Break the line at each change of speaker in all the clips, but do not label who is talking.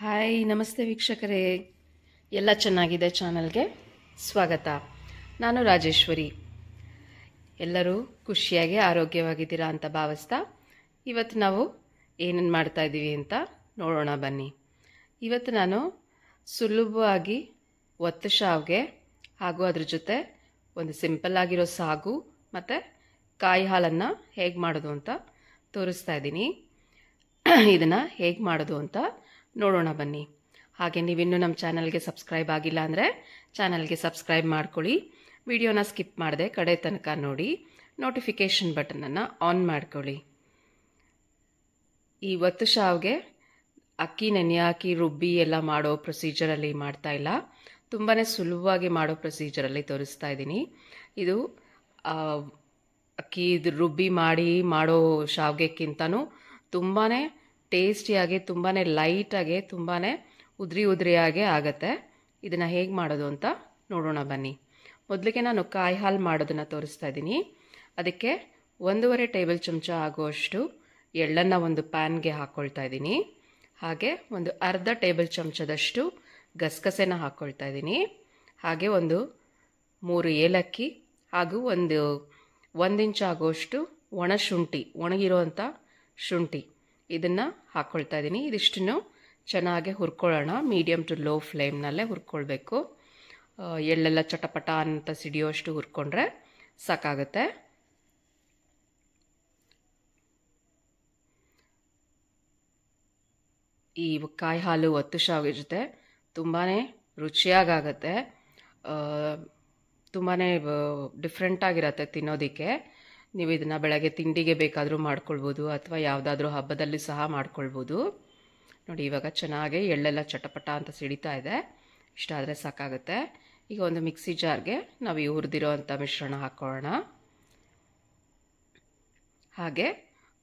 Hi, ನಮಸ್ತೆ ವೀಕ್ಷಕರೇ. ಎಲ್ಲ ಚೆನ್ನಾಗಿದೆ ಚಾನಲ್ಗೆ ಸ್ವಾಗತ. ನಾನು ರಾಜೇಶ್ವರಿ. ಎಲ್ಲರೂ ಖುಷಿಯಾಗಿ ಆರೋಗ್ಯವಾಗಿದ್ದೀರಾ ಅಂತ ಭಾವಿಸ್ತಾ ಇವತ್ತು ನಾವು ಏನೇನು ಮಾಡ್ತಾ ಇದ್ದೀವಿ ಅಂತ ನೋಡೋಣ ಬನ್ನಿ. ಇವತ್ತು ನಾನು ಸುಲಭವಾಗಿ ಒತ್ತು ಶಾವ್ಗೆ ಹಾಗೂ ಅದ್ರ ಜೊತೆ ಒಂದು ಸಿಂಪಲ್ ಆಗಿರೋ ಸಾಗು ಮತ್ತು ಕಾಯಿ ಹಾಲನ್ನು ಹೇಗೆ ಮಾಡೋದು ಅಂತ ತೋರಿಸ್ತಾ ಇದ್ದೀನಿ. ಇದನ್ನು ಹೇಗೆ ಮಾಡೋದು ಅಂತ ನೋಡೋಣ ಬನ್ನಿ. ಹಾಗೆ ನೀವಿನ್ನೂ ನಮ್ಮ ಚಾನಲ್ಗೆ ಸಬ್ಸ್ಕ್ರೈಬ್ ಆಗಿಲ್ಲ ಅಂದರೆ ಚಾನಲ್ಗೆ ಸಬ್ಸ್ಕ್ರೈಬ್ ಮಾಡ್ಕೊಳ್ಳಿ. ವಿಡಿಯೋನ ಸ್ಕಿಪ್ ಮಾಡದೆ ಕಡೆ ತನಕ ನೋಡಿ. ನೋಟಿಫಿಕೇಷನ್ ಬಟನನ್ನು ಆನ್ ಮಾಡ್ಕೊಳ್ಳಿ. ಈ ಒತ್ತು ಶಾವ್ಗೆ ಅಕ್ಕಿ ನೆನೆ ಹಾಕಿ, ರುಬ್ಬಿ ಎಲ್ಲ ಮಾಡೋ ಪ್ರೊಸೀಜರಲ್ಲಿ ಮಾಡ್ತಾ ಇಲ್ಲ. ತುಂಬಾ ಸುಲಭವಾಗಿ ಮಾಡೋ ಪ್ರೊಸೀಜರಲ್ಲಿ ತೋರಿಸ್ತಾ ಇದ್ದೀನಿ. ಇದು ಅಕ್ಕಿ ರುಬ್ಬಿ ಮಾಡಿ ಮಾಡೋ ಶಾವ್ಗೆಕ್ಕಿಂತನೂ ತುಂಬಾ ಟೇಸ್ಟಿಯಾಗಿ ತುಂಬಾ ಲೈಟಾಗಿ ತುಂಬಾ ಉದ್ರಿ ಉದ್ರಿಯಾಗೆ ಆಗುತ್ತೆ. ಇದನ್ನು ಹೇಗೆ ಮಾಡೋದು ಅಂತ ನೋಡೋಣ ಬನ್ನಿ. ಮೊದಲಿಗೆ ನಾನು ಕಾಯಿ ಹಾಲು ಮಾಡೋದನ್ನು ತೋರಿಸ್ತಾ ಇದ್ದೀನಿ. ಅದಕ್ಕೆ ಒಂದೂವರೆ ಟೇಬಲ್ ಚಮಚ ಆಗುವಷ್ಟು ಎಳ್ಳನ್ನು ಒಂದು ಪ್ಯಾನ್ಗೆ ಹಾಕ್ಕೊಳ್ತಾ ಇದ್ದೀನಿ. ಹಾಗೆ ಒಂದು ಅರ್ಧ ಟೇಬಲ್ ಚಮಚದಷ್ಟು ಗಸಗಸೆನ ಹಾಕ್ಕೊಳ್ತಾ ಇದ್ದೀನಿ. ಹಾಗೆ ಒಂದು ಮೂರು ಏಲಕ್ಕಿ ಹಾಗೂ ಒಂದು ಒಂದು ಇಂಚ್ ಆಗುವಷ್ಟು ಒಣ ಶುಂಠಿ ಒಣಗಿರುವಂಥ ಶುಂಠಿ. ಇದನ್ನು ಹಾಕ್ಕೊಳ್ತಾ ಇದ್ದೀನಿ ಇದಿಷ್ಟನ್ನು ಚೆನ್ನಾಗಿ ಹುರ್ಕೊಳ್ಳೋಣ. ಮೀಡಿಯಮ್ ಟು ಲೋ ಫ್ಲೇಮ್ನಲ್ಲೇ ಹುರ್ಕೊಳ್ಬೇಕು. ಎಳ್ಳೆಲ್ಲ ಚಟಪಟ ಅಂತ ಸಿಡಿಯೋಷ್ಟು ಹುರ್ಕೊಂಡ್ರೆ ಸಾಕಾಗುತ್ತೆ. ಈ ಕಾಯಿ ಹಾಲು ಒತ್ತು ಶಾವಿಗೆ ಜೊತೆ ತುಂಬಾ ರುಚಿಯಾಗತ್ತೆ ತುಂಬಾ ಡಿಫ್ರೆಂಟಾಗಿರತ್ತೆ ತಿನ್ನೋದಕ್ಕೆ. ನೀವು ಇದನ್ನು ಬೆಳಗ್ಗೆ ತಿಂಡಿಗೆ ಬೇಕಾದರೂ ಮಾಡ್ಕೊಳ್ಬೋದು ಅಥವಾ ಯಾವುದಾದ್ರೂ ಹಬ್ಬದಲ್ಲಿ ಸಹ ಮಾಡ್ಕೊಳ್ಬೋದು. ನೋಡಿ, ಇವಾಗ ಚೆನ್ನಾಗಿ ಎಳ್ಳೆಲ್ಲ ಚಟಪಟ ಅಂತ ಸಿಡಿತಾ ಇದೆ. ಇಷ್ಟ ಆದರೆ ಸಾಕಾಗುತ್ತೆ. ಈಗ ಒಂದು ಮಿಕ್ಸಿ ಜಾರ್ಗೆ ನಾವು ಈ ಹುರಿದಿರೋ ಅಂಥ ಮಿಶ್ರಣ ಹಾಕೋಣ. ಹಾಗೆ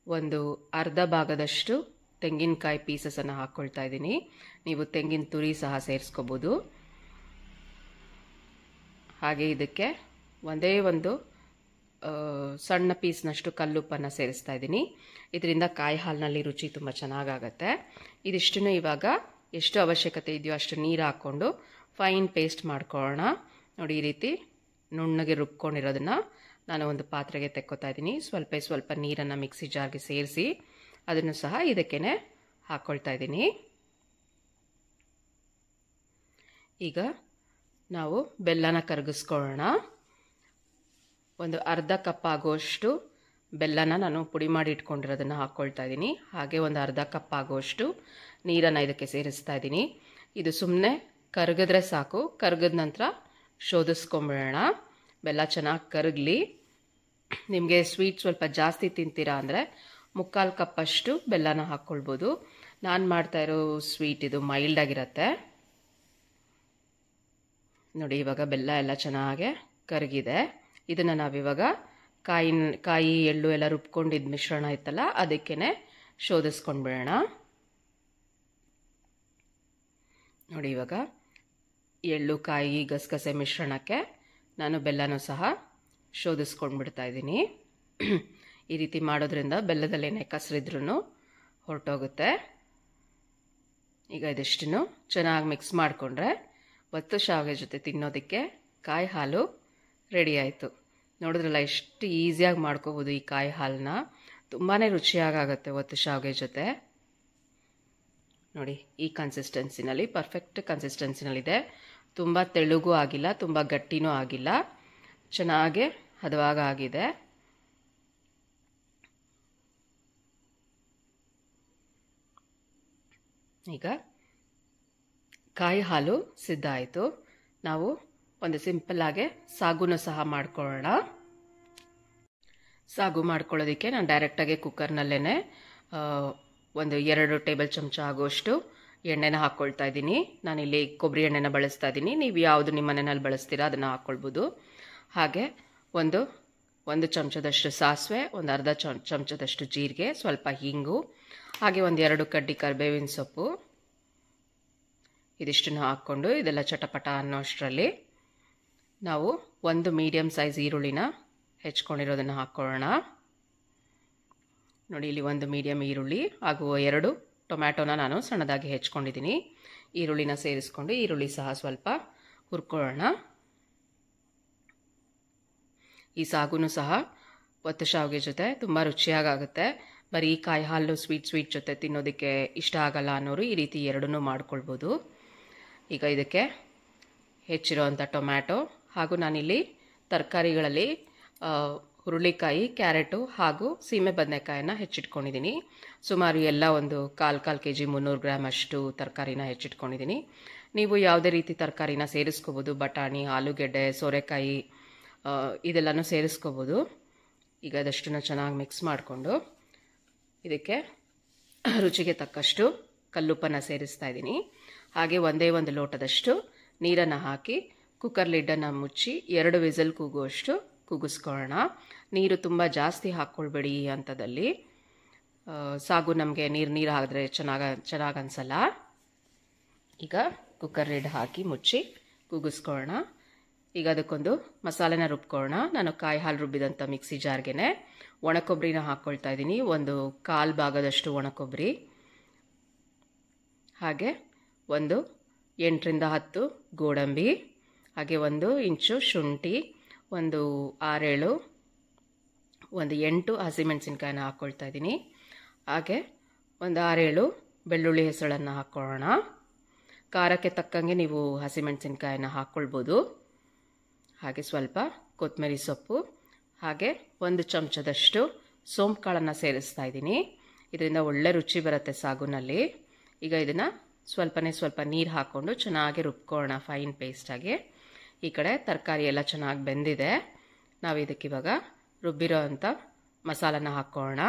ಒಂದು ಅರ್ಧ ಭಾಗದಷ್ಟು ತೆಂಗಿನಕಾಯಿ ಪೀಸಸನ್ನು ಹಾಕ್ಕೊಳ್ತಾ ಇದ್ದೀನಿ. ನೀವು ತೆಂಗಿನ ತುರಿ ಸಹ ಸೇರಿಸ್ಕೋಬೋದು. ಹಾಗೆ ಇದಕ್ಕೆ ಒಂದೇ ಒಂದು ಸಣ್ಣ ಪೀಸ್ನಷ್ಟು ಕಲ್ಲುಪ್ಪನ್ನು ಸೇರಿಸ್ತಾ ಇದ್ದೀನಿ. ಇದರಿಂದ ಕಾಯಿ ಹಾಲಿನಲ್ಲಿ ರುಚಿ ತುಂಬ ಚೆನ್ನಾಗಾಗತ್ತೆ. ಇದಿಷ್ಟನ್ನು ಇವಾಗ ಎಷ್ಟು ಅವಶ್ಯಕತೆ ಇದೆಯೋ ಅಷ್ಟು ನೀರು ಹಾಕ್ಕೊಂಡು ಫೈನ್ ಪೇಸ್ಟ್ ಮಾಡ್ಕೊಳ್ಳೋಣ. ನೋಡಿ, ಈ ರೀತಿ ನುಣ್ಣಗೆ ರುಬ್ಕೊಂಡಿರೋದನ್ನು ನಾನು ಒಂದು ಪಾತ್ರೆಗೆ ತೆಕ್ಕೋತಾ ಇದ್ದೀನಿ. ಸ್ವಲ್ಪ ಸ್ವಲ್ಪ ನೀರನ್ನು ಮಿಕ್ಸಿ ಜಾರ್ಗೆ ಸೇರಿಸಿ ಅದನ್ನು ಸಹ ಇದಕ್ಕೇ ಹಾಕ್ಕೊಳ್ತಾ ಇದ್ದೀನಿ. ಈಗ ನಾವು ಬೆಲ್ಲನ ಕರಗಿಸ್ಕೊಳ್ಳೋಣ. ಒಂದು ಅರ್ಧ ಕಪ್ ಆಗೋಷ್ಟು ಬೆಲ್ಲನ ನಾನು ಪುಡಿ ಮಾಡಿ ಇಟ್ಕೊಂಡಿರೋದನ್ನು ಹಾಕ್ಕೊಳ್ತಾ ಇದ್ದೀನಿ. ಹಾಗೆ ಒಂದು ಅರ್ಧ ಕಪ್ ಆಗೋಷ್ಟು ನೀರನ್ನು ಇದಕ್ಕೆ ಸೇರಿಸ್ತಾ ಇದ್ದೀನಿ. ಇದು ಸುಮ್ಮನೆ ಕರಗಿದ್ರೆ ಸಾಕು. ಕರಗಿದ ನಂತರ ಶೋಧಿಸ್ಕೊಂಬಿಡೋಣ. ಬೆಲ್ಲ ಚೆನ್ನಾಗಿ ಕರಗಲಿ. ನಿಮಗೆ ಸ್ವೀಟ್ ಸ್ವಲ್ಪ ಜಾಸ್ತಿ ತಿಂತೀರಾ ಅಂದರೆ ಮುಕ್ಕಾಲು ಕಪ್ಪಷ್ಟು ಬೆಲ್ಲನ ಹಾಕ್ಕೊಳ್ಬೋದು ನಾನು ಮಾಡ್ತಾ ಇರೋ ಸ್ವೀಟ್ ಇದು ಮೈಲ್ಡ್ ಆಗಿರುತ್ತೆ. ನೋಡಿ, ಇವಾಗ ಬೆಲ್ಲ ಎಲ್ಲ ಚೆನ್ನಾಗೆ ಕರಗಿದೆ. ಇದನ್ನು ನಾವಿವಾಗ ಕಾಯಿ ಕಾಯಿ, ಎಳ್ಳು ಎಲ್ಲ ರುಬ್ಕೊಂಡಿದ್ದ ಮಿಶ್ರಣ ಇತ್ತಲ್ಲ ಅದಕ್ಕೇ ಶೋಧಿಸ್ಕೊಂಡ್ಬಿಡೋಣ. ನೋಡಿ ಇವಾಗ, ಎಳ್ಳು, ಕಾಯಿ, ಗಸಗಸೆ ಮಿಶ್ರಣಕ್ಕೆ ನಾನು ಬೆಲ್ಲನೂ ಸಹ ಶೋಧಿಸ್ಕೊಂಡ್ಬಿಡ್ತಾ ಇದ್ದೀನಿ. ಈ ರೀತಿ ಮಾಡೋದ್ರಿಂದ ಬೆಲ್ಲದಲ್ಲೇನೇ ಕಸರಿದ್ರೂ ಹೊರಟೋಗುತ್ತೆ. ಈಗ ಇದಿಷ್ಟು ಚೆನ್ನಾಗಿ ಮಿಕ್ಸ್ ಮಾಡಿಕೊಂಡ್ರೆ ಒತ್ತು ಶಾವಿಗೆ ಜೊತೆ ತಿನ್ನೋದಕ್ಕೆ ಕಾಯಿ ಹಾಲು ರೆಡಿ ಆಯಿತು. ನೋಡಿದ್ರಲ್ಲ ಎಷ್ಟು ಈಸಿಯಾಗಿ ಮಾಡ್ಕೋಬೋದು ಈ ಕಾಯಿ ಹಾಲನ್ನ. ತುಂಬಾ ರುಚಿಯಾಗುತ್ತೆ ಒತ್ತು ಶಾವಿಗೆ ಜೊತೆ. ನೋಡಿ, ಈ ಕನ್ಸಿಸ್ಟೆನ್ಸಿನಲ್ಲಿ ಪರ್ಫೆಕ್ಟ್ ಕನ್ಸಿಸ್ಟೆನ್ಸಿನಲ್ಲಿದೆ ತುಂಬ ತೆಳುಗೂ ಆಗಿಲ್ಲ, ತುಂಬ ಗಟ್ಟಿನೂ ಆಗಿಲ್ಲ. ಚೆನ್ನಾಗೆ ಹದವಾಗ ಆಗಿದೆ. ಈಗ ಕಾಯಿ ಹಾಲು ಸಿದ್ಧ ಆಯಿತು ನಾವು ಒಂದು ಆಗಿ ಸಾಗುನ ಸಹ ಮಾಡ್ಕೊಳ್ಳೋಣ. ಸಾಗು ಮಾಡ್ಕೊಳ್ಳೋದಕ್ಕೆ ನಾನು ಡೈರೆಕ್ಟಾಗಿ ಕುಕ್ಕರ್ನಲ್ಲೇ ಒಂದು ಎರಡು ಟೇಬಲ್ ಚಮಚ ಆಗೋಷ್ಟು ಎಣ್ಣೆನ ಹಾಕ್ಕೊಳ್ತಾ ಇದ್ದೀನಿ. ನಾನಿಲ್ಲಿ ಕೊಬ್ಬರಿ ಎಣ್ಣೆನ ಬಳಸ್ತಾ ಇದ್ದೀನಿ. ನೀವು ಯಾವುದು ನಿಮ್ಮ ಮನೆಯಲ್ಲಿ ಬಳಸ್ತೀರಾ ಅದನ್ನು ಹಾಕ್ಕೊಳ್ಬೋದು ಹಾಗೆ ಒಂದು ಒಂದು ಚಮಚದಷ್ಟು ಸಾಸಿವೆ, ಒಂದು ಅರ್ಧ ಚಮಚದಷ್ಟು ಜೀರಿಗೆ, ಸ್ವಲ್ಪ ಹಿಂಗು, ಹಾಗೆ ಒಂದು ಎರಡು ಕಡ್ಡಿ ಕರಿಬೇವಿನ ಸೊಪ್ಪು. ಇದಿಷ್ಟನ್ನು ಹಾಕ್ಕೊಂಡು ಇದೆಲ್ಲ ಚಟಪಟ ಅನ್ನೋ ಅಷ್ಟರಲ್ಲಿ ನಾವು ಒಂದು ಮೀಡಿಯಮ್ ಸೈಜ್ ಈರುಳ್ಳಿನ ಹೆಚ್ಕೊಂಡಿರೋದನ್ನು ಹಾಕ್ಕೊಳ್ಳೋಣ ನೋಡಿ, ಇಲ್ಲಿ ಒಂದು ಮೀಡಿಯಮ್ ಈರುಳ್ಳಿ ಹಾಗೂ ಎರಡು ಟೊಮ್ಯಾಟೊನ ನಾನು ಸಣ್ಣದಾಗಿ ಹೆಚ್ಕೊಂಡಿದ್ದೀನಿ. ಈರುಳ್ಳಿನ ಸೇರಿಸ್ಕೊಂಡು ಈರುಳ್ಳಿ ಸಹ ಸ್ವಲ್ಪ ಹುರ್ಕೊಳ್ಳೋಣ. ಈ ಸಾಗುನು ಸಹ ಒತ್ತು ಶಾವಿಗೆ ಜೊತೆ ತುಂಬ ರುಚಿಯಾಗುತ್ತೆ ಬರೀ ಕಾಯಿ ಹಾಲು ಸ್ವೀಟ್ ಸ್ವೀಟ್ ಜೊತೆ ತಿನ್ನೋದಕ್ಕೆ ಇಷ್ಟ ಆಗಲ್ಲ ಅನ್ನೋರು ಈ ರೀತಿ ಎರಡನ್ನೂ ಮಾಡ್ಕೊಳ್ಬೋದು. ಈಗ ಇದಕ್ಕೆ ಹೆಚ್ಚಿರೋವಂಥ ಟೊಮ್ಯಾಟೊ ಹಾಗೂ ನಾನಿಲ್ಲಿ ತರಕಾರಿಗಳಲ್ಲಿ ಹುರುಳಿಕಾಯಿ, ಕ್ಯಾರೆಟು ಹಾಗೂ ಸೀಮೆ ಬದನೆಕಾಯನ್ನು ಹೆಚ್ಚಿಟ್ಕೊಂಡಿದ್ದೀನಿ. ಸುಮಾರು ಎಲ್ಲ ಒಂದು ಕಾಲು ಕಾಲು ಕೆ ಜಿ ಮುನ್ನೂರು ಗ್ರಾಮ್ ಅಷ್ಟು ತರಕಾರಿನ ಹೆಚ್ಚಿಟ್ಕೊಂಡಿದ್ದೀನಿ. ನೀವು ಯಾವುದೇ ರೀತಿ ತರಕಾರಿನ ಸೇರಿಸ್ಕೋಬೋದು, ಬಟಾಣಿ, ಆಲೂಗೆಡ್ಡೆ, ಸೋರೆಕಾಯಿ ಇದೆಲ್ಲನೂ ಸೇರಿಸ್ಕೋಬೋದು. ಈಗ ಅದಷ್ಟನ್ನು ಚೆನ್ನಾಗಿ ಮಿಕ್ಸ್ ಮಾಡಿಕೊಂಡು ಇದಕ್ಕೆ ರುಚಿಗೆ ತಕ್ಕಷ್ಟು ಕಲ್ಲುಪ್ಪನ್ನು ಸೇರಿಸ್ತಾ ಇದ್ದೀನಿ. ಹಾಗೆ ಒಂದೇ ಒಂದು ಲೋಟದಷ್ಟು ನೀರನ್ನು ಹಾಕಿ ಕುಕ್ಕರ್ ಲಿಡ್ಡನ್ನು ಮುಚ್ಚಿ ಎರಡು ವಿಸಲ್ ಕೂಗುವಷ್ಟು ಕೂಗಿಸ್ಕೊಳ್ಳೋಣ ನೀರು ತುಂಬ ಜಾಸ್ತಿ ಹಾಕ್ಕೊಳ್ಬೇಡಿ ಈ ಹಂತದಲ್ಲಿ. ಸಾಗು ನಮಗೆ ನೀರು ನೀರು ಹಾಕಿದ್ರೆ ಚೆನ್ನಾಗಿ ಚೆನ್ನಾಗಿ ಅನಿಸಲ್ಲ. ಈಗ ಕುಕ್ಕರ್ ಲಿಡ್ ಹಾಕಿ ಮುಚ್ಚಿ ಕೂಗಿಸ್ಕೊಳ್ಳೋಣ ಈಗ ಅದಕ್ಕೊಂದು ಮಸಾಲೆನ ರುಬ್ಕೊಳ್ಳೋಣ. ನಾನು ಕಾಯಿ ಹಾಲು ರುಬ್ಬಿದಂಥ ಮಿಕ್ಸಿ ಜಾರ್ಗೆ ಒಣಕೊಬ್ಬರಿನ ಹಾಕ್ಕೊಳ್ತಾ ಇದ್ದೀನಿ. ಒಂದು ಕಾಲು ಭಾಗದಷ್ಟು ಒಣಕೊಬ್ಬರಿ ಹಾಗೆ ಒಂದು ಎಂಟರಿಂದ ಹತ್ತು ಗೋಡಂಬಿ. ಹಾಗೆ ಒಂದು ಇಂಚು ಶುಂಠಿ, ಒಂದು ಆರೇಳು, ಒಂದು ಎಂಟು ಹಸಿಮೆಣಸಿನ್ಕಾಯಿನ ಹಾಕ್ಕೊಳ್ತಾ ಇದ್ದೀನಿ. ಹಾಗೆ ಒಂದು ಆರೇಳು ಬೆಳ್ಳುಳ್ಳಿ ಹೆಸಳನ್ನು ಹಾಕ್ಕೊಳ್ಳೋಣ ಖಾರಕ್ಕೆ ತಕ್ಕಂಗೆ ನೀವು ಹಸಿಮೆಣಸಿನ್ಕಾಯಿನ ಹಾಕ್ಕೊಳ್ಬೋದು ಹಾಗೆ ಸ್ವಲ್ಪ ಕೊತ್ತಂಬರಿ ಸೊಪ್ಪು, ಹಾಗೆ ಒಂದು ಚಮಚದಷ್ಟು ಸೋಂಪು ಕಾಳನ್ನು ಸೇರಿಸ್ತಾ ಇದ್ದೀನಿ. ಇದರಿಂದ ಒಳ್ಳೆ ರುಚಿ ಬರುತ್ತೆ ಸಾಗುನಲ್ಲಿ. ಈಗ ಇದನ್ನು ಸ್ವಲ್ಪನೇ ಸ್ವಲ್ಪ ನೀರು ಹಾಕ್ಕೊಂಡು ಚೆನ್ನಾಗಿ ರುಬ್ಕೊಳ್ಳೋಣ ಫೈನ್ ಪೇಸ್ಟಾಗಿ ಈ ಕಡೆ ತರಕಾರಿ ಎಲ್ಲ ಚೆನ್ನಾಗಿ ಬೆಂದಿದೆ. ನಾವು ಇದಕ್ಕೆ ಇವಾಗ ರುಬ್ಬಿರೋ ಅಂಥ ಮಸಾಲನ ಹಾಕ್ಕೊಳ್ಳೋಣ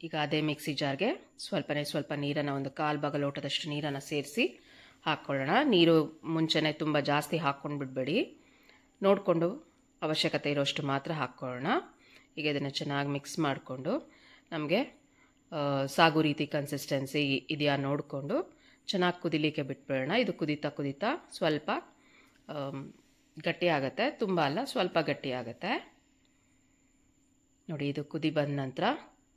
ಈಗ ಅದೇ ಮಿಕ್ಸಿ ಜಾರ್ಗೆ ಸ್ವಲ್ಪನೇ ಸ್ವಲ್ಪ ನೀರನ್ನು ಒಂದು ಕಾಲು ಭಾಗ ಲೋಟದಷ್ಟು ನೀರನ್ನು ಸೇರಿಸಿ ಹಾಕ್ಕೊಳ್ಳೋಣ ನೀರು ಮುಂಚೆನೇ ತುಂಬ ಜಾಸ್ತಿ ಹಾಕ್ಕೊಂಡು ಬಿಡಬೇಡಿ. ನೋಡಿಕೊಂಡು ಅವಶ್ಯಕತೆ ಇರೋಷ್ಟು ಮಾತ್ರ ಹಾಕ್ಕೊಳ್ಳೋಣ ಈಗ ಇದನ್ನು ಚೆನ್ನಾಗಿ ಮಿಕ್ಸ್ ಮಾಡಿಕೊಂಡು ನಮಗೆ ಸಾಗು ರೀತಿ ಕನ್ಸಿಸ್ಟೆನ್ಸಿ ಇದೆಯಾ ನೋಡಿಕೊಂಡು ಚೆನ್ನಾಗಿ ಕುದಿಲಿಕ್ಕೆ ಬಿಟ್ಬಿಡೋಣ. ಇದು ಕುದೀತಾ ಕುದೀತಾ ಸ್ವಲ್ಪ ಗಟ್ಟಿ ತುಂಬ ಅಲ್ಲ, ಸ್ವಲ್ಪ ಗಟ್ಟಿ ನೋಡಿ, ಇದು ಕುದಿ ಬಂದ ನಂತರ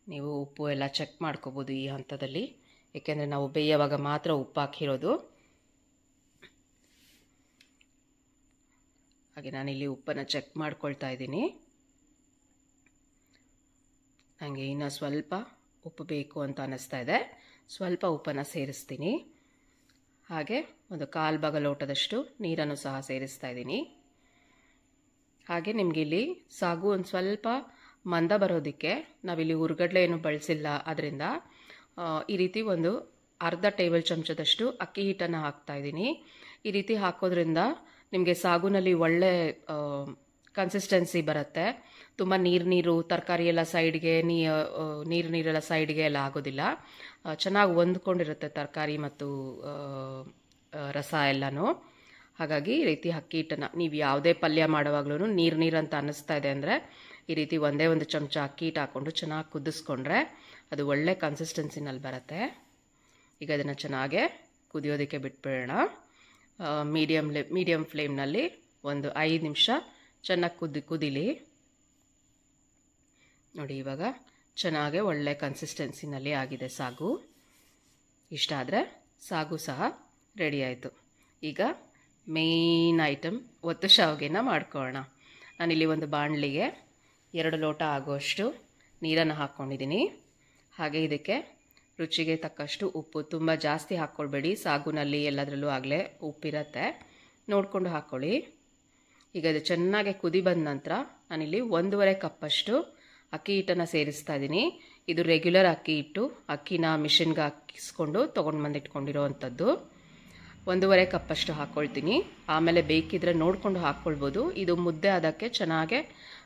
ನೀವು ಉಪ್ಪು ಎಲ್ಲ ಚೆಕ್ ಮಾಡ್ಕೋಬೋದು ಈ ಹಂತದಲ್ಲಿ. ಏಕೆಂದರೆ ನಾವು ಬೇಯುವಾಗ ಮಾತ್ರ ಉಪ್ಪು ಹಾಕಿರೋದು. ಹಾಗೆ ನಾನಿಲ್ಲಿ ಉಪ್ಪನ್ನು ಚೆಕ್ ಮಾಡ್ಕೊಳ್ತಾ ಇದ್ದೀನಿ. ನನಗೆ ಇನ್ನೂ ಸ್ವಲ್ಪ ಉಪ್ಪು ಬೇಕು ಅಂತ ಅನ್ನಿಸ್ತಾ ಇದೆ. ಸ್ವಲ್ಪ ಉಪ್ಪನ್ನು ಸೇರಿಸ್ತೀನಿ. ಹಾಗೆ ಒಂದು ಕಾಲು ಭಾಗ ಲೋಟದಷ್ಟು ನೀರನ್ನು ಸಹ ಸೇರಿಸ್ತಾ ಇದ್ದೀನಿ. ಹಾಗೆ ನಿಮಗೆ ಇಲ್ಲಿ ಸಾಗು ಒಂದು ಸ್ವಲ್ಪ ಮಂದ ಬರೋದಕ್ಕೆ ನಾವಿಲ್ಲಿ ಹುರ್ಗಡ್ಲೆ ಏನು ಬಳಸಿಲ್ಲ ಅದರಿಂದ ಈ ರೀತಿ ಒಂದು ಅರ್ಧ ಟೇಬಲ್ ಚಮಚದಷ್ಟು ಅಕ್ಕಿ ಹಿಟ್ಟನ್ನು ಹಾಕ್ತಾ ಇದ್ದೀನಿ. ಈ ರೀತಿ ಹಾಕೋದ್ರಿಂದ ನಿಮಗೆ ಸಾಗುನಲ್ಲಿ ಒಳ್ಳೆ ಕನ್ಸಿಸ್ಟೆನ್ಸಿ ಬರುತ್ತೆ. ತುಂಬ ನೀರು ನೀರು, ತರಕಾರಿ ಎಲ್ಲ ಸೈಡ್ಗೆ ನೀ ನೀರು ನೀರೆಲ್ಲ ಸೈಡ್ಗೆ ಎಲ್ಲ ಆಗೋದಿಲ್ಲ. ಚೆನ್ನಾಗಿ ಹೊಂದ್ಕೊಂಡಿರುತ್ತೆ ತರಕಾರಿ ಮತ್ತು ರಸ ಎಲ್ಲನೂ. ಹಾಗಾಗಿ ಈ ರೀತಿ ಅಕ್ಕಿ ಹಿಟ್ಟನ್ನ ನೀವು ಯಾವುದೇ ಪಲ್ಯ ಮಾಡುವಾಗ್ಲೂ ನೀರು ನೀರು ಅಂತ ಅನ್ನಿಸ್ತಾ ಇದೆ ಅಂದರೆ ಈ ರೀತಿ ಒಂದೇ ಒಂದು ಚಮಚ ಅಕ್ಕಿ ಹಿಟ್ಟು ಹಾಕ್ಕೊಂಡು ಚೆನ್ನಾಗಿ ಕುದಿಸ್ಕೊಂಡ್ರೆ ಅದು ಒಳ್ಳೆ ಕನ್ಸಿಸ್ಟೆನ್ಸಿನಲ್ಲಿ ಬರುತ್ತೆ. ಈಗ ಅದನ್ನು ಚೆನ್ನಾಗೆ ಕುದಿಯೋದಕ್ಕೆ ಬಿಟ್ಬಿಡೋಣ. ಮೀಡಿಯಮ್ ಮೀಡಿಯಮ್ ಫ್ಲೇಮ್ನಲ್ಲಿ ಒಂದು ಐದು ನಿಮಿಷ ಚೆನ್ನಾಗಿ ಕುದಿ, ಕುದಿಲಿ. ನೋಡಿ, ಇವಾಗ ಚೆನ್ನಾಗೆ ಒಳ್ಳೆ ಕನ್ಸಿಸ್ಟೆನ್ಸಿನಲ್ಲಿ ಆಗಿದೆ ಸಾಗು. ಇಷ್ಟ ಆದರೆ ಸಾಗು ಸಹ ರೆಡಿ ಆಯಿತು. ಈಗ ಮೇಯ್ನ್ ಐಟಮ್ ಒತ್ತು ಶಾವಿಗೆನ ಮಾಡ್ಕೊಳ್ಳೋಣ. ನಾನಿಲ್ಲಿ ಒಂದು ಬಾಣಲಿಗೆ ಎರಡು ಲೋಟ ಆಗೋಷ್ಟು ನೀರನ್ನು ಹಾಕ್ಕೊಂಡಿದ್ದೀನಿ. ಹಾಗೆ ಇದಕ್ಕೆ ರುಚಿಗೆ ತಕ್ಕಷ್ಟು ಉಪ್ಪು. ತುಂಬ ಜಾಸ್ತಿ ಹಾಕ್ಕೊಳ್ಬೇಡಿ, ಸಾಗುನಲ್ಲಿ ಎಲ್ಲದರಲ್ಲೂ ಆಗಲೇ ಉಪ್ಪಿರತ್ತೆ. ನೋಡಿಕೊಂಡು ಹಾಕ್ಕೊಳ್ಳಿ. ಈಗ ಇದು ಚೆನ್ನಾಗಿ ಕುದಿ ಬಂದ ನಂತರ ನಾನಿಲ್ಲಿ ಒಂದೂವರೆ ಕಪ್ಪಷ್ಟು ಅಕ್ಕಿ ಹಿಟ್ಟನ್ನು ಸೇರಿಸ್ತಾ ಇದ್ದೀನಿ. ಇದು ರೆಗ್ಯುಲರ್ ಅಕ್ಕಿ ಹಿಟ್ಟು, ಅಕ್ಕಿನ ಮಿಷಿನ್ಗೆ ಹಾಕಿಸ್ಕೊಂಡು ತೊಗೊಂಡು ಬಂದು ಇಟ್ಕೊಂಡಿರೋವಂಥದ್ದು ಒಂದೂವರೆ ಕಪ್ಪಷ್ಟು ಹಾಕ್ಕೊಳ್ತೀನಿ ಆಮೇಲೆ ಬೇಕಿದ್ರೆ ನೋಡಿಕೊಂಡು ಹಾಕ್ಕೊಳ್ಬೋದು ಇದು ಮುದ್ದೆ ಅದಕ್ಕೆ ಚೆನ್ನಾಗೆ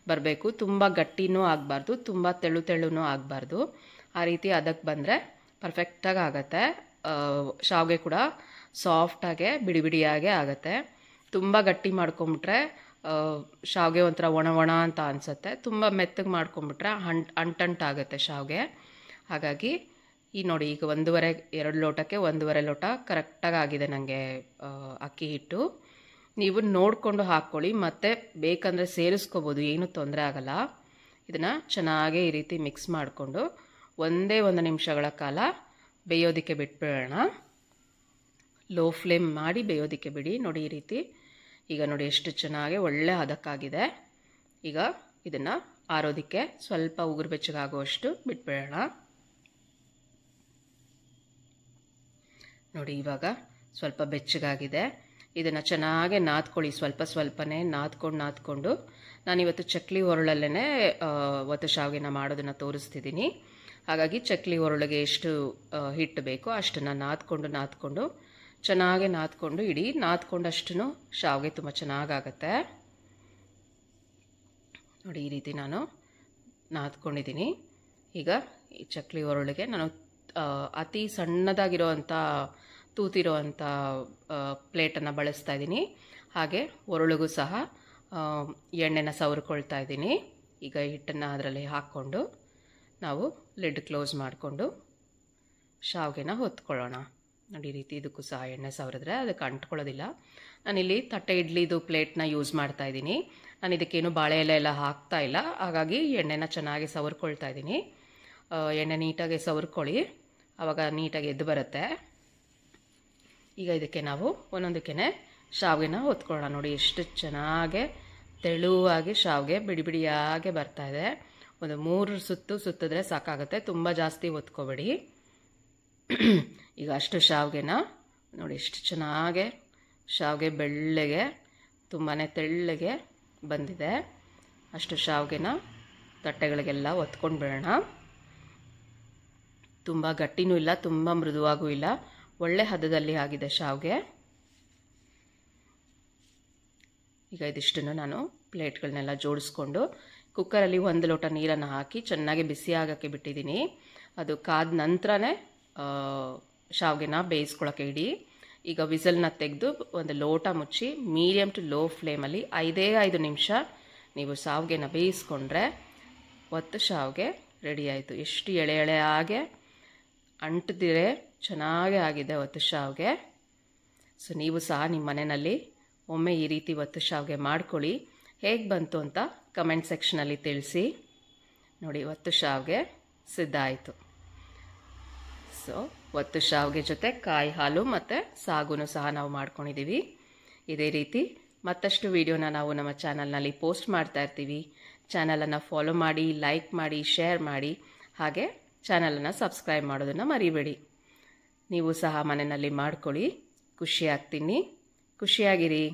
ಬರಬೇಕು. ತುಂಬ ಗಟ್ಟಿನೂ ಆಗಬಾರ್ದು, ತುಂಬ ತೆಳು ತೆಳುನೂ ಆಗಬಾರ್ದು. ಆ ರೀತಿ ಅದಕ್ಕೆ ಬಂದರೆ ಪರ್ಫೆಕ್ಟಾಗಿ ಆಗುತ್ತೆ. ಶಾವಿಗೆ ಕೂಡ ಸಾಫ್ಟಾಗೆ ಬಿಡಿ ಬಿಡಿಯಾಗೆ ಆಗುತ್ತೆ. ತುಂಬ ಗಟ್ಟಿ ಮಾಡ್ಕೊಂಬಿಟ್ರೆ ಶಾವಿಗೆ ಒಂಥರ ಒಣ ಒಣ ಅಂತ ಅನಿಸುತ್ತೆ. ತುಂಬ ಮೆತ್ತಗೆ ಮಾಡ್ಕೊಂಬಿಟ್ರೆ ಅಂಟ್ ಅಂಟಂಟಾಗುತ್ತೆ ಶಾವಿಗೆ. ಹಾಗಾಗಿ, ಈ ನೋಡಿ ಈಗ ಒಂದೂವರೆ, ಎರಡು ಲೋಟಕ್ಕೆ ಒಂದೂವರೆ ಲೋಟ ಕರೆಕ್ಟಾಗಿ ಆಗಿದೆ ನನಗೆ ಅಕ್ಕಿ ಹಿಟ್ಟು. ನೀವು ನೋಡಿಕೊಂಡು ಹಾಕ್ಕೊಳ್ಳಿ, ಮತ್ತು ಬೇಕಂದರೆ ಸೇರಿಸ್ಕೋಬೋದು, ಏನೂ ತೊಂದರೆ ಆಗಲ್ಲ. ಇದನ್ನು ಚೆನ್ನಾಗೇ ಈ ರೀತಿ ಮಿಕ್ಸ್ ಮಾಡಿಕೊಂಡು ಒಂದೇ ಒಂದು ನಿಮಿಷಗಳ ಕಾಲ ಬೇಯೋದಕ್ಕೆ ಬಿಟ್ಬಿಡೋಣ. ಲೋ ಫ್ಲೇಮ್ ಮಾಡಿ ಬೇಯೋದಕ್ಕೆ ಬಿಡಿ. ನೋಡಿ ಈ ರೀತಿ ಈಗ ನೋಡಿ ಎಷ್ಟು ಚೆನ್ನಾಗಿ ಒಳ್ಳೆ ಹದಕ್ಕಾಗಿದೆ. ಈಗ ಇದನ್ನು ಆರೋದಕ್ಕೆ ಸ್ವಲ್ಪ ಉಗುರು ಬೆಚ್ಚಗಾಗುವಷ್ಟು ಬಿಟ್ಬಿಡೋಣ. ನೋಡಿ ಇವಾಗ ಸ್ವಲ್ಪ ಬೆಚ್ಚಗಾಗಿದೆ. ಇದನ್ನು ಚೆನ್ನಾಗೆ ನಾದ್ಕೊಳ್ಳಿ. ಸ್ವಲ್ಪ ಸ್ವಲ್ಪನೇ ನಾದ್ಕೊಂಡು ನಾದ್ಕೊಂಡು ನಾನಿವತ್ತು ಚಕ್ಲಿ ಒರಳಲ್ಲೇ ಒತ್ತು ಶಾವಿಗೆನ ಮಾಡೋದನ್ನು ತೋರಿಸ್ತಿದ್ದೀನಿ ಹಾಗಾಗಿ ಚಕ್ಲಿ ಒರಳಿಗೆ ಎಷ್ಟು ಹಿಟ್ಟು ಬೇಕೋ ಅಷ್ಟನ್ನು ನಾದ್ಕೊಂಡು ನಾದ್ಕೊಂಡು ಚೆನ್ನಾಗೆ ನಾದ್ಕೊಂಡು, ಇಡೀ ನಾದ್ಕೊಂಡಷ್ಟು ಶಾವಿಗೆ ತುಂಬ ಚೆನ್ನಾಗಾಗತ್ತೆ. ನೋಡಿ, ಈ ರೀತಿ ನಾನು ನಾದ್ಕೊಂಡಿದ್ದೀನಿ. ಈಗ ಈ ಚಕ್ಲಿ ಒರಳಿಗೆ ನಾನು ಅತಿ ಸಣ್ಣದಾಗಿರೋವಂಥ ತೂತಿರೋವಂಥ ಪ್ಲೇಟನ್ನು ಬಳಸ್ತಾ ಇದ್ದೀನಿ. ಹಾಗೆ ಒರಳಿಗೂ ಸಹ ಎಣ್ಣೆನ ಸವರ್ಕೊಳ್ತಾ ಇದ್ದೀನಿ. ಈಗ ಹಿಟ್ಟನ್ನು ಅದರಲ್ಲಿ ಹಾಕ್ಕೊಂಡು ನಾವು ಲಿಡ್ ಕ್ಲೋಸ್ ಮಾಡಿಕೊಂಡು ಶಾವಿಗೆನ ಹೊತ್ಕೊಳ್ಳೋಣ. ನೋಡಿ, ಈ ರೀತಿ ಇದಕ್ಕೂ ಸಹ ಎಣ್ಣೆ ಸವರಿದ್ರೆ ಅದಕ್ಕೆ ಅಂಟ್ಕೊಳ್ಳೋದಿಲ್ಲ. ನಾನಿಲ್ಲಿ ತಟ್ಟೆ ಇಡ್ಲಿದು ಪ್ಲೇಟ್ನ ಯೂಸ್ ಮಾಡ್ತಾ ಇದ್ದೀನಿ. ನಾನು ಇದಕ್ಕೇನು ಬಾಳೆ ಎಲೆ ಎಲ್ಲ ಹಾಕ್ತಾ ಇಲ್ಲ. ಹಾಗಾಗಿ ಎಣ್ಣೆನ ಚೆನ್ನಾಗಿ ಸವರ್ಕೊಳ್ತಾ ಇದ್ದೀನಿ. ಎಣ್ಣೆ ನೀಟಾಗಿ ಸವರ್ಕೊಳ್ಳಿ. ಆವಾಗ ನೀಟಾಗಿ ಎದ್ದು ಬರುತ್ತೆ. ಈಗ ಇದಕ್ಕೆ ನಾವು ಒಂದೊಂದಕ್ಕೆ ಶಾವಿಗೆನ ಹೊತ್ಕೊಳ್ಳೋಣ. ನೋಡಿ, ಎಷ್ಟು ಚೆನ್ನಾಗೆ ತೆಳುವಾಗಿ ಶಾವಿಗೆ ಬಿಡಿ ಬಿಡಿಯಾಗೆ ಬರ್ತಾ ಇದೆ. ಒಂದು ಮೂರು ಸುತ್ತು ಸುತ್ತಿದ್ರೆ ಸಾಕಾಗುತ್ತೆ. ತುಂಬ ಜಾಸ್ತಿ ಒತ್ಕೋಬೇಡಿ ಈಗ ಅಷ್ಟು ಶಾವಿಗೆನ ನೋಡಿ ಎಷ್ಟು ಚೆನ್ನಾಗೆ ಶಾವಿಗೆ ಬೆಳ್ಳಗೆ ತುಂಬಾ ತೆಳ್ಳಗೆ ಬಂದಿದೆ. ಅಷ್ಟು ಶಾವಿಗೆನ ತಟ್ಟೆಗಳಿಗೆಲ್ಲ ಒತ್ಕೊಂಡು ಬಿಡೋಣ. ತುಂಬ ಗಟ್ಟಿನೂ ಇಲ್ಲ, ತುಂಬ ಮೃದುವಾಗೂ ಇಲ್ಲ. ಒಳ್ಳೆ ಹದದಲ್ಲಿ ಆಗಿದೆ ಶಾವಿಗೆ. ಈಗ ಇದಿಷ್ಟನ್ನು ನಾನು ಪ್ಲೇಟ್ಗಳನ್ನೆಲ್ಲ ಜೋಡಿಸ್ಕೊಂಡು ಕುಕ್ಕರಲ್ಲಿ ಒಂದು ಲೋಟ ನೀರನ್ನು ಹಾಕಿ ಚೆನ್ನಾಗಿ ಬಿಸಿ ಆಗೋಕ್ಕೆ ಬಿಟ್ಟಿದ್ದೀನಿ. ಅದು ಕಾದ ನಂತರನೇ ಶಾವಿಗೆನ ಬೇಯಿಸ್ಕೊಳಕ್ಕೆ ಇಡಿ. ಈಗ ವಿಸಲ್ನ ತೆಗೆದು ಒಂದು ಲೋಟ ಮುಚ್ಚಿ ಮೀಡಿಯಮ್ ಟು ಲೋ ಫ್ಲೇಮಲ್ಲಿ ಐದೇ ಐದು ನಿಮಿಷ ನೀವು ಶಾವಿಗೆನ ಬೇಯಿಸ್ಕೊಂಡ್ರೆ ಒತ್ತು ಶಾವಿಗೆ ರೆಡಿ ಆಯಿತು. ಎಷ್ಟು ಎಳೆ ಎಳೆ ಹಾಗೆ ಅಂಟದಿರೆ ಚೆನ್ನಾಗೇ ಆಗಿದೆ ಒತ್ತು ಶಾವಿಗೆ. ಸೊ ನೀವು ಸಹ ನಿಮ್ಮ ಮನೆಯಲ್ಲಿ ಒಮ್ಮೆ ಈ ರೀತಿ ಒತ್ತು ಶಾವಿಗೆ ಮಾಡ್ಕೊಳ್ಳಿ. ಹೇಗೆ ಬಂತು ಅಂತ ಕಮೆಂಟ್ ಸೆಕ್ಷನಲ್ಲಿ ತಿಳಿಸಿ. ನೋಡಿ, ಒತ್ತು ಶಾವಿಗೆ ಸಿದ್ಧ ಆಯಿತು. ಸೊ, ಒತ್ತು ಶಾವಿಗೆ ಜೊತೆ ಕಾಯಿ ಹಾಲು ಮತ್ತು ಸಾಗುನು ಸಹ ನಾವು ಮಾಡ್ಕೊಂಡಿದ್ದೀವಿ ಇದೇ ರೀತಿ ಮತ್ತಷ್ಟು ವಿಡಿಯೋನ ನಾವು ನಮ್ಮ ಚಾನಲ್ನಲ್ಲಿ ಪೋಸ್ಟ್ ಮಾಡ್ತಾ ಇರ್ತೀವಿ. ಚಾನಲನ್ನು ಫಾಲೋ ಮಾಡಿ, ಲೈಕ್ ಮಾಡಿ, ಶೇರ್ ಮಾಡಿ, ಹಾಗೆ ಚಾನಲನ್ನು ಸಬ್ಸ್ಕ್ರೈಬ್ ಮಾಡೋದನ್ನು ಮರಿಬೇಡಿ. ನೀವು ಸಹ ಮನೆಯಲ್ಲಿ ಮಾಡ್ಕೊಳ್ಳಿ. ಖುಷಿಯಾಗ್ತೀನಿ. ಖುಷಿಯಾಗಿರಿ.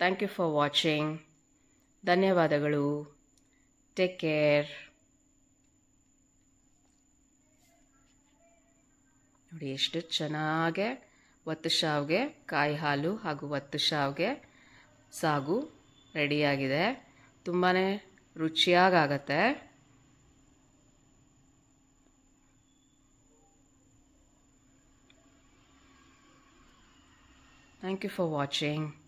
ಥ್ಯಾಂಕ್ ಯು ಫಾರ್ ವಾಚಿಂಗ್ ಧನ್ಯವಾದಗಳು. ಟೇಕ್ ಕೇರ್ ನೋಡಿ, ಎಷ್ಟು ಚೆನ್ನಾಗೆ ಒತ್ತು ಶಾವಿಗೆ ಕಾಯಿ ಹಾಲು ಹಾಗೂ ಒತ್ತು ಶಾವಿಗೆ ಸಾಗು ರೆಡಿಯಾಗಿದೆ. ತುಂಬಾ ರುಚಿಯಾಗತ್ತೆ ಥ್ಯಾಂಕ್ ಯು ಫಾರ್ ವಾಚಿಂಗ್